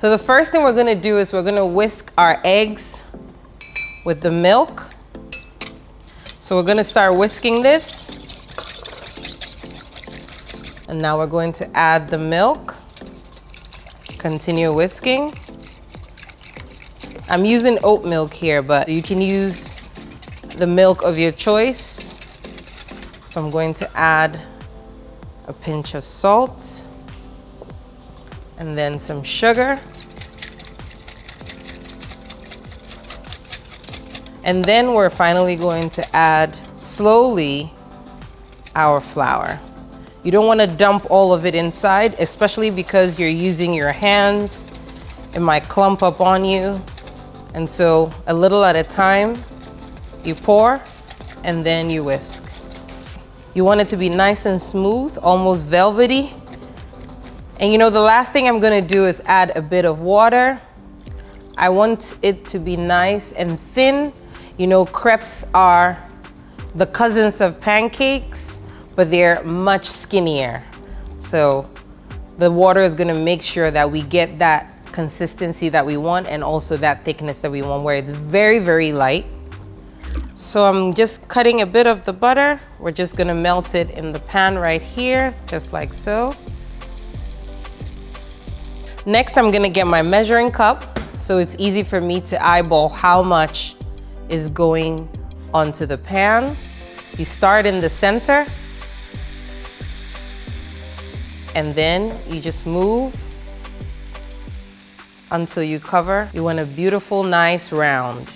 So the first thing we're gonna do is we're gonna whisk our eggs with the milk. So we're gonna start whisking this. And now we're going to add the milk. Continue whisking. I'm using oat milk here, but you can use the milk of your choice. So I'm going to add a pinch of salt and then some sugar. And then we're finally going to add slowly our flour. You don't want to dump all of it inside, especially because you're using your hands. It might clump up on you. And so a little at a time, you pour and then you whisk. You want it to be nice and smooth, almost velvety. And you know, the last thing I'm gonna do is add a bit of water. I want it to be nice and thin. You know, crepes are the cousins of pancakes but they're much skinnier. So the water is gonna make sure that we get that consistency that we want and also that thickness that we want where it's very, very light. So I'm just cutting a bit of the butter. We're just gonna melt it in the pan right here, just like so. Next, I'm gonna get my measuring cup so it's easy for me to eyeball how much is going onto the pan. You start in the center and then you just move until you cover. You want a beautiful, nice round.